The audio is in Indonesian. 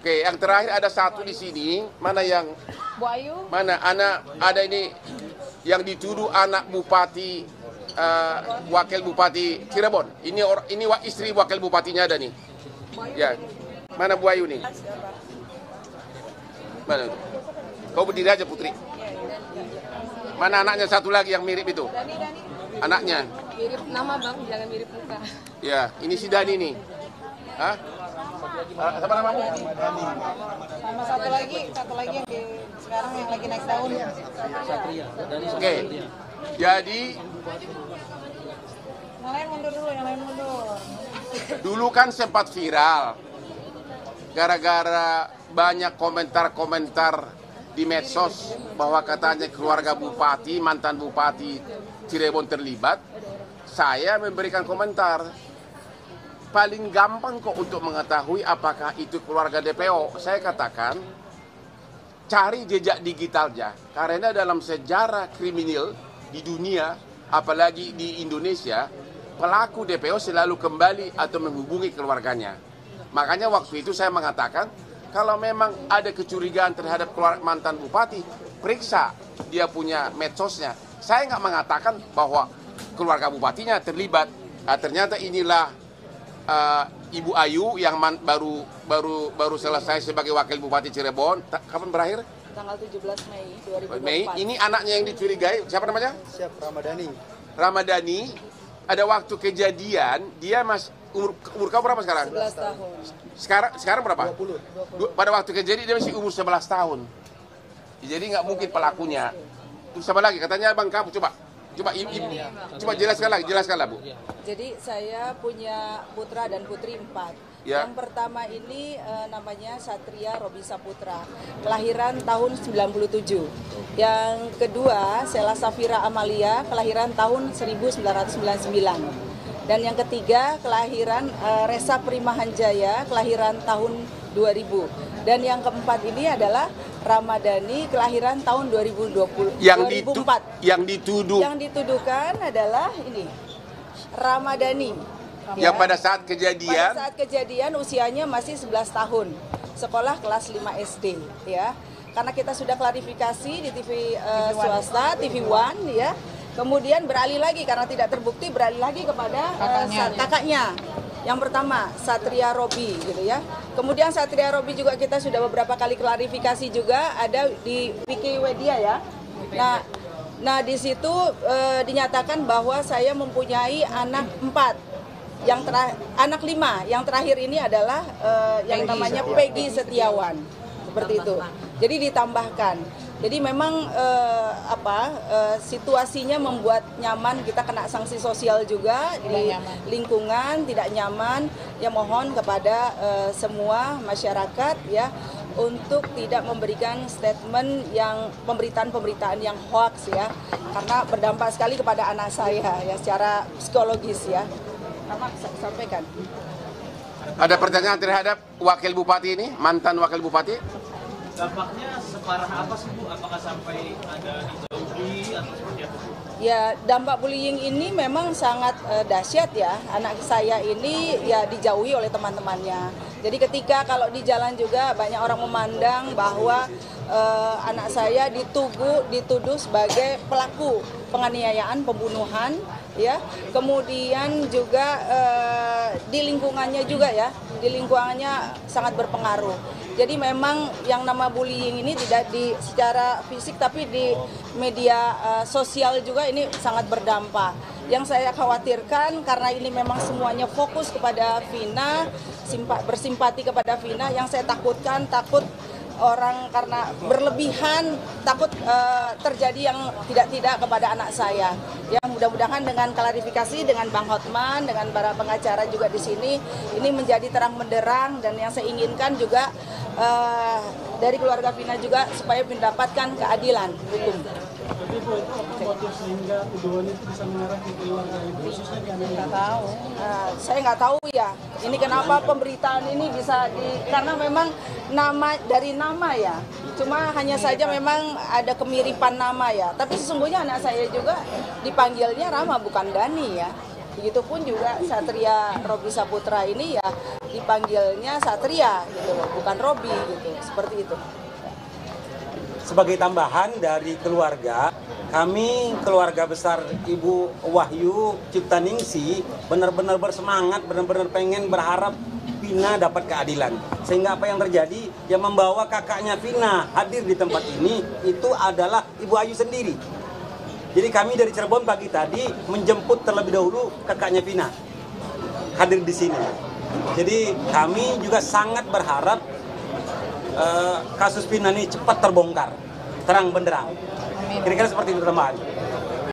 Oke, yang terakhir ada satu di sini. Mana yang Bu Ayu, mana anak ada ini yang dituduh anak bupati eh, wakil bupati Cirebon. Ini or, ini wa- istri wakil bupatinya ada nih. Ya. Mana Bu Ayu nih? Mana? Kau berdiri aja Putri. Mana anaknya satu lagi yang mirip itu? Anaknya. Mirip nama bang, jangan mirip muka. Ya, ini si Dani nih. Hah? Ah, Siapa namamu? Sama satu lagi, satu lagi yang di sekarang yang lagi naik daun. Oke. Jadi Yang lain mundur dulu, yang lain mundur. dulu kan sempat viral gara-gara banyak komentar-komentar di medsos bahwa katanya keluarga bupati, mantan bupati Cirebon terlibat. Saya memberikan komentar. Paling gampang kok untuk mengetahui apakah itu keluarga DPO. Saya katakan cari jejak digitalnya karena dalam sejarah kriminal di dunia apalagi di Indonesia pelaku DPO selalu kembali atau menghubungi keluarganya. Makanya waktu itu saya mengatakan kalau memang ada kecurigaan terhadap keluarga mantan bupati periksa dia punya medsosnya. Saya nggak mengatakan bahwa keluarga bupatinya terlibat. Nah, ternyata inilah uh, Ibu Ayu yang man- baru baru baru selesai sebagai wakil bupati Cirebon. Ta- Kapan berakhir? Tanggal 17 Mei 2024. Mei. Ini anaknya yang dicurigai. Siapa namanya? Siap Ramadhani. Ramadhani. Ada waktu kejadian dia mas umur, umur kau berapa sekarang? 11 tahun. Sekarang sekarang berapa? 20. Du- Pada waktu kejadian dia masih umur 11 tahun. Jadi nggak mungkin pelakunya. Terus sama lagi katanya bang kamu coba coba i- i- coba jelaskan lagi jelaskanlah bu. Jadi saya punya putra dan putri empat. Ya. Yang pertama ini eh, namanya Satria Robi Saputra, kelahiran tahun 97. Yang kedua Sela Safira Amalia, kelahiran tahun 1999. Dan yang ketiga kelahiran eh, Resa Primahanjaya, kelahiran tahun 2000. Dan yang keempat ini adalah Ramadhani, kelahiran tahun 2020. Yang ditu 2004. yang dituduh Yang dituduhkan adalah ini Ramadhani. yang Ya. pada saat Pada kejadian saat kejadian usianya masih 11 tahun. Sekolah kelas 5 SD ya. Karena kita sudah klarifikasi di TV eh, swasta, TV One ya. Kemudian beralih lagi karena tidak terbukti beralih lagi kepada eh, sa- kakaknya. Yang pertama Satria Robi gitu ya. Kemudian Satria Robi juga kita sudah beberapa kali klarifikasi juga ada di Wikipedia ya. Nah, nah di situ eh, dinyatakan bahwa saya mempunyai anak empat. Yang tera- anak lima. Yang terakhir ini adalah eh, yang namanya Peggy Setiawan. Seperti itu. Jadi ditambahkan jadi memang eh, apa eh, situasinya membuat nyaman kita kena sanksi sosial juga di lingkungan tidak nyaman. Ya mohon kepada eh, semua masyarakat ya untuk tidak memberikan statement yang pemberitaan-pemberitaan yang hoax ya. Karena berdampak sekali kepada anak saya ya secara psikologis ya. Sama sa- sampaikan. ada pertanyaan terhadap wakil bupati ini? Mantan wakil bupati Dampaknya separah apa sih Bu? Apakah sampai ada dijauhi atau seperti apa? Ya dampak bullying ini memang sangat eh, dahsyat ya. Anak saya ini ya dijauhi oleh teman-temannya. Jadi ketika kalau di jalan juga banyak orang memandang bahwa eh, anak saya ditugu dituduh sebagai pelaku penganiayaan, pembunuhan, ya. Kemudian juga eh, di lingkungannya juga ya, di lingkungannya sangat berpengaruh. Jadi memang yang nama bullying ini tidak di secara fisik tapi di media eh, sosial juga ini sangat berdampak. Yang saya khawatirkan karena ini memang semuanya fokus kepada Vina, simpa- bersimpati kepada Vina. Yang saya takutkan takut orang karena berlebihan takut eh, terjadi yang tidak-tidak kepada anak saya. Yang mudah-mudahan dengan klarifikasi dengan Bang Hotman, dengan para pengacara juga di sini, ini menjadi terang menderang dan yang saya inginkan juga eh, dari keluarga Vina juga supaya mendapatkan keadilan hukum. Bu, itu apa motif sehingga tuduhan itu bisa mengarah ke keluarga ibu khususnya di Amerika? tahu. Nah, saya nggak tahu ya. Ini kenapa pemberitaan ini bisa di karena memang nama dari nama ya. Cuma hanya saja memang ada kemiripan nama ya. Tapi sesungguhnya anak saya juga dipanggilnya Rama bukan Dani ya. Begitupun juga Satria Robi Saputra ini ya dipanggilnya Satria gitu loh, bukan Robi gitu. Seperti itu. Sebagai tambahan dari keluarga, kami keluarga besar Ibu Wahyu Ciptaningsi benar-benar bersemangat, benar-benar pengen berharap Vina dapat keadilan. Sehingga apa yang terjadi, yang membawa kakaknya Vina hadir di tempat ini itu adalah Ibu Ayu sendiri. Jadi kami dari Cirebon pagi tadi menjemput terlebih dahulu kakaknya Vina hadir di sini. Jadi kami juga sangat berharap eh, kasus Vina ini cepat terbongkar, terang benderang. Kira-kira seperti itu teman.